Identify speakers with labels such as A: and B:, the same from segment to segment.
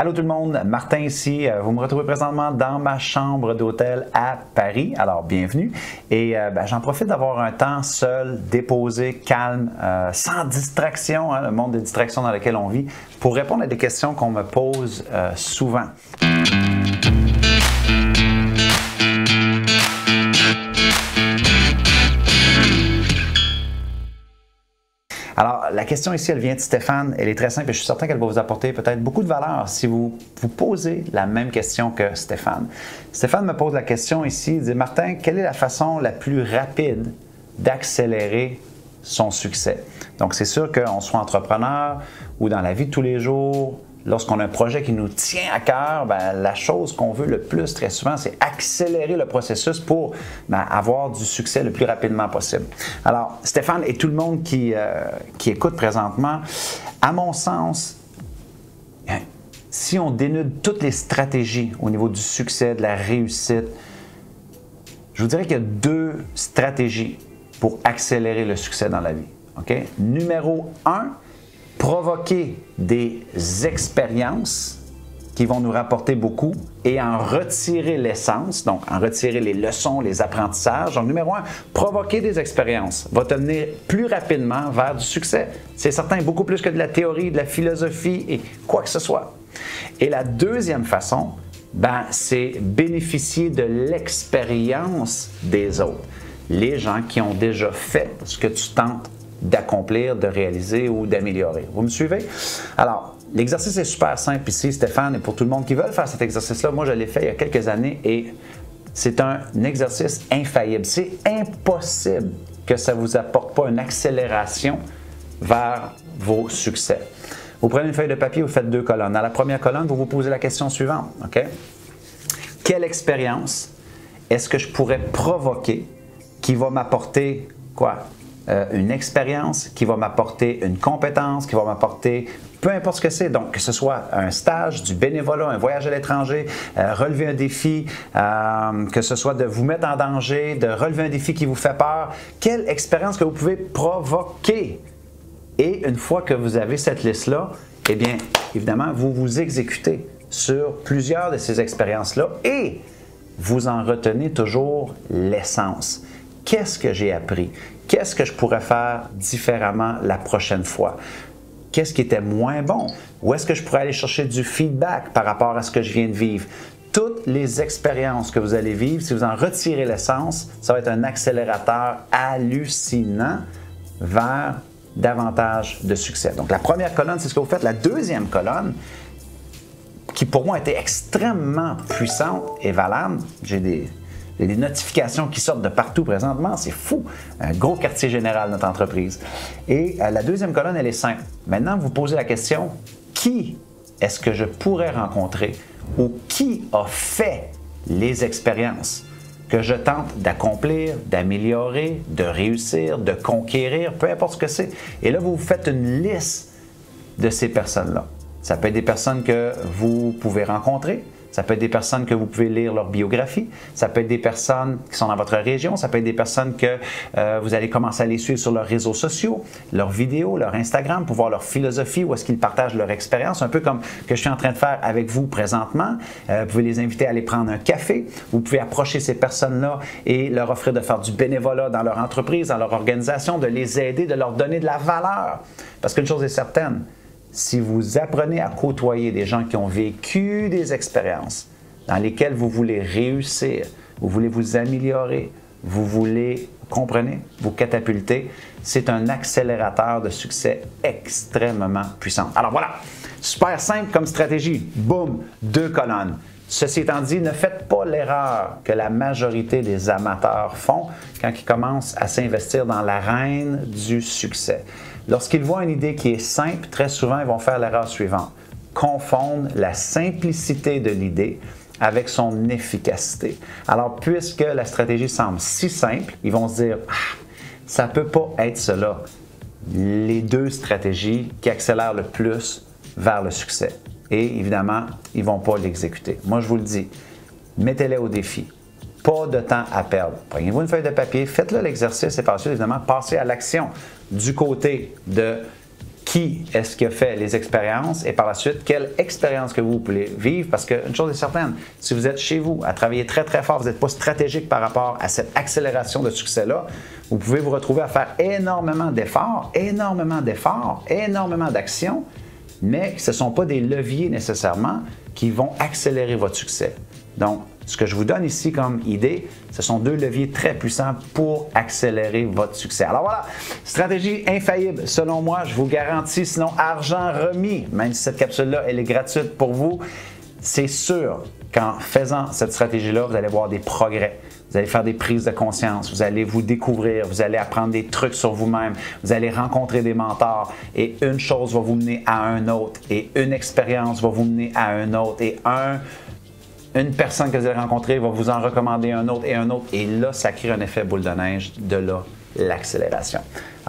A: Allô tout le monde, Martin ici. Euh, vous me retrouvez présentement dans ma chambre d'hôtel à Paris. Alors bienvenue. Et euh, ben, j'en profite d'avoir un temps seul, déposé, calme, euh, sans distraction, hein, le monde des distractions dans lequel on vit, pour répondre à des questions qu'on me pose souvent. Alors, la question ici, elle vient de Stéphane. Elle est très simple et je suis certain qu'elle va vous apporter peut-être beaucoup de valeur si vous vous posez la même question que Stéphane. Stéphane me pose la question ici, il dit Martin, quelle est la façon la plus rapide d'accélérer son succès? Donc, c'est sûr qu'on soit entrepreneur ou dans la vie de tous les jours, lorsqu'on a un projet qui nous tient à cœur, ben, la chose qu'on veut le plus très souvent, c'est accélérer le processus pour ben, avoir du succès le plus rapidement possible. Alors, Stéphane et tout le monde qui, euh, écoute présentement, à mon sens, hein, si on dénude toutes les stratégies au niveau du succès, de la réussite, je vous dirais qu'il y a deux stratégies pour accélérer le succès dans la vie. Numéro un, provoquer des expériences qui vont nous rapporter beaucoup et en retirer l'essence, donc en retirer les leçons, les apprentissages. Donc, numéro un, provoquer des expériences va te mener plus rapidement vers du succès. C'est certain, beaucoup plus que de la théorie, de la philosophie et quoi que ce soit. Et la deuxième façon, ben, c'est bénéficier de l'expérience des autres. Les gens qui ont déjà fait ce que tu tentes d'accomplir, de réaliser ou d'améliorer. Vous me suivez? Alors, l'exercice est super simple ici, Stéphane, et pour tout le monde qui veut faire cet exercice-là, moi je l'ai fait il y a quelques années et c'est un exercice infaillible. C'est impossible que ça ne vous apporte pas une accélération vers vos succès. Vous prenez une feuille de papier, vous faites deux colonnes. Dans la première colonne, vous vous posez la question suivante. OK? Quelle expérience est-ce que je pourrais provoquer qui va m'apporter quoi? Euh, une expérience qui va m'apporter une compétence, qui va m'apporter peu importe ce que c'est. Donc, que ce soit un stage, du bénévolat, un voyage à l'étranger, euh, relever un défi, euh, que ce soit de vous mettre en danger, de relever un défi qui vous fait peur, quelle expérience que vous pouvez provoquer? Et une fois que vous avez cette liste-là, eh bien, évidemment, vous vous exécutez sur plusieurs de ces expériences-là et vous en retenez toujours l'essence. Qu'est-ce que j'ai appris? Qu'est-ce que je pourrais faire différemment la prochaine fois? Qu'est-ce qui était moins bon? Où est-ce que je pourrais aller chercher du feedback par rapport à ce que je viens de vivre? Toutes les expériences que vous allez vivre, si vous en retirez l'essence, ça va être un accélérateur hallucinant vers davantage de succès. Donc la première colonne, c'est ce que vous faites. La deuxième colonne, qui pour moi était extrêmement puissante et valable, j'ai des, des notifications qui sortent de partout présentement. C'est fou. Un gros quartier général, notre entreprise. Et euh, la deuxième colonne, elle est simple. Maintenant, vous posez la question, qui est-ce que je pourrais rencontrer ou qui a fait les expériences que je tente d'accomplir, d'améliorer, de réussir, de conquérir, peu importe ce que c'est? Et là, vous faites une liste de ces personnes-là. Ça peut être des personnes que vous pouvez rencontrer, ça peut être des personnes que vous pouvez lire leur biographie. Ça peut être des personnes qui sont dans votre région. Ça peut être des personnes que euh, vous allez commencer à les suivre sur leurs réseaux sociaux, leurs vidéos, leur Instagram pour voir leur philosophie, où est-ce qu'ils partagent leur expérience, un peu comme que je suis en train de faire avec vous présentement. Euh, vous pouvez les inviter à aller prendre un café. Vous pouvez approcher ces personnes-là et leur offrir de faire du bénévolat dans leur entreprise, dans leur organisation, de les aider, de leur donner de la valeur. Parce qu'une chose est certaine, si vous apprenez à côtoyer des gens qui ont vécu des expériences dans lesquelles vous voulez réussir, vous voulez vous améliorer, vous voulez, comprenez, vous catapulter, c'est un accélérateur de succès extrêmement puissant. Alors voilà, super simple comme stratégie. Boum, deux colonnes. Ceci étant dit, ne faites pas l'erreur que la majorité des amateurs font quand ils commencent à s'investir dans l'arène du succès. Lorsqu'ils voient une idée qui est simple, très souvent, ils vont faire l'erreur suivante. Confondre la simplicité de l'idée avec son efficacité. Alors, puisque la stratégie semble si simple, ils vont se dire, ah, ça ne peut pas être cela. Les deux stratégies qui accélèrent le plus vers le succès. Et évidemment, ils ne vont pas l'exécuter. Moi, je vous le dis, mettez-les au défi. Pas de temps à perdre. Prenez-vous une feuille de papier, faites-le l'exercice et par suite, évidemment, passez à l'action du côté de qui est-ce qui a fait les expériences et par la suite, quelle expérience que vous voulez vivre. Parce qu'une chose est certaine, si vous êtes chez vous à travailler très très fort, vous n'êtes pas stratégique par rapport à cette accélération de succès-là, vous pouvez vous retrouver à faire énormément d'efforts, énormément d'efforts, énormément d'actions, mais ce ne sont pas des leviers nécessairement qui vont accélérer votre succès. Donc, ce que je vous donne ici comme idée, ce sont deux leviers très puissants pour accélérer votre succès. Alors voilà, stratégie infaillible selon moi, je vous garantis, sinon argent remis, même si cette capsule-là, elle est gratuite pour vous, c'est sûr qu'en faisant cette stratégie-là, vous allez voir des progrès. Vous allez faire des prises de conscience, vous allez vous découvrir, vous allez apprendre des trucs sur vous-même, vous allez rencontrer des mentors et une chose va vous mener à un autre et une expérience va vous mener à un autre et un une personne que vous allez rencontrer va vous en recommander un autre et un autre. Et là, ça crée un effet boule de neige. De là, l'accélération.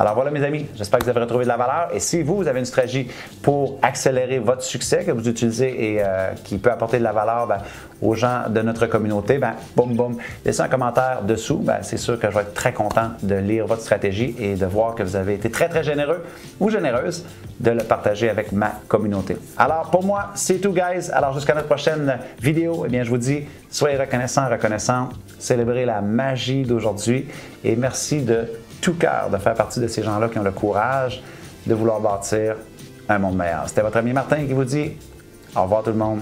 A: Alors voilà mes amis, j'espère que vous avez retrouvé de la valeur. Et si vous, vous avez une stratégie pour accélérer votre succès que vous utilisez et euh, qui peut apporter de la valeur ben, aux gens de notre communauté, ben, boum boum, laissez un commentaire dessous, ben, c'est sûr que je vais être très content de lire votre stratégie et de voir que vous avez été très très généreux ou généreuse de le partager avec ma communauté. Alors pour moi, c'est tout guys, alors jusqu'à notre prochaine vidéo, eh bien je vous dis, soyez reconnaissants, reconnaissants, célébrez la magie d'aujourd'hui et merci de tout cœur de faire partie de ces gens-là qui ont le courage de vouloir bâtir un monde meilleur. C'était votre ami Martin qui vous dit au revoir tout le monde.